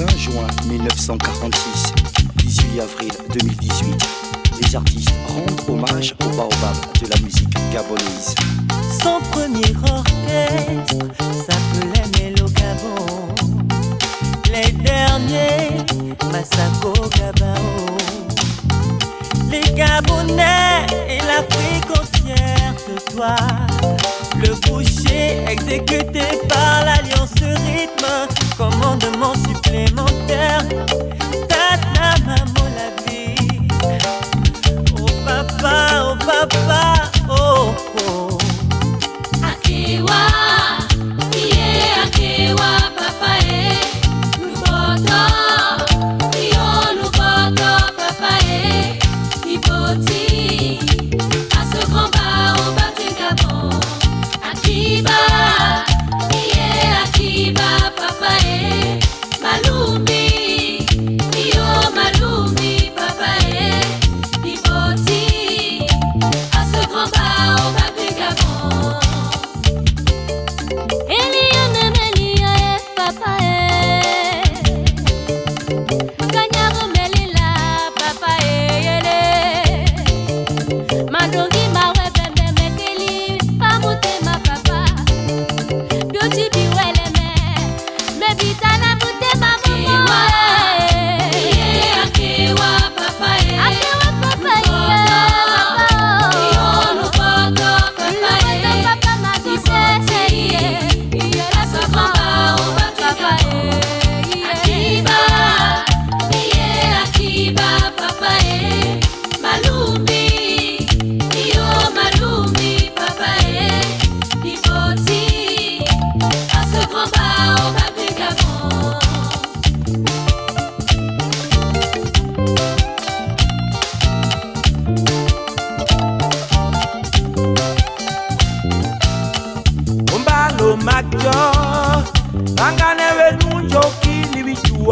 20 juin 1946, 18 avril 2018, les artistes rendent hommage au baobab de la musique gabonaise. Son premier orchestre s'appelait Mélo Gabon. Les derniers, Masako Gabao. Les Gabonais et l'Afrique entière te toi. Boucher exécuté par l'Alliance Rythme, commandement supplémentaire.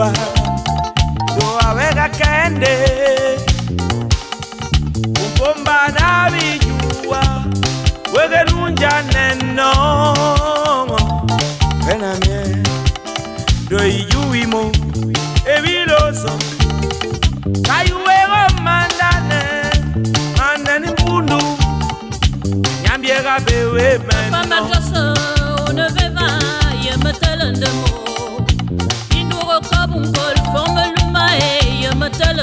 Do awega kende. Umbomba na bijua wege nunja neno penamie do ijuimo ebiloso kayuwego mandane. Mandani mbundu nyambiega bewe meno Papa Josso, on ne veut pas, il me telle de mots. Induro kabunkol, forme luma e, eh, il me telle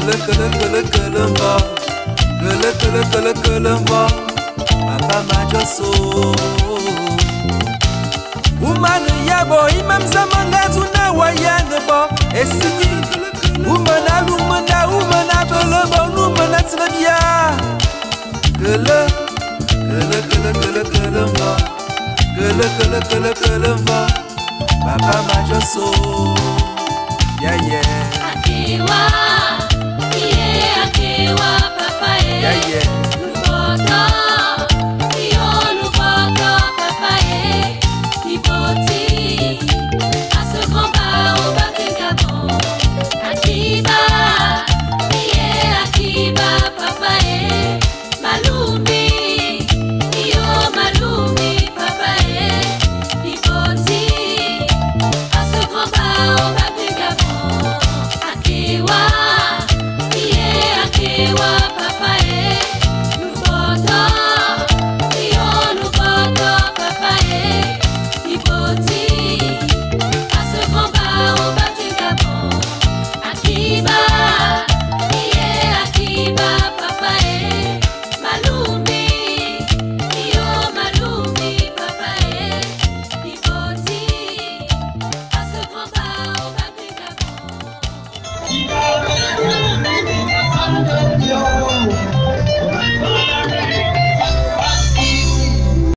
Kılık kılık kılık kılımba Kılık kılık kılık kılımba Papa macosu Umanı yabo imam zaman lazuna wayanı bo Esini Umana lumana umana bölümün umana tınabiya Kılık Kılık kılık kılık kılımba Kılık kılık kılık kılımba Papa Yeah yeah. Akiwa. akiwa papaye yeah, yeah. mtoto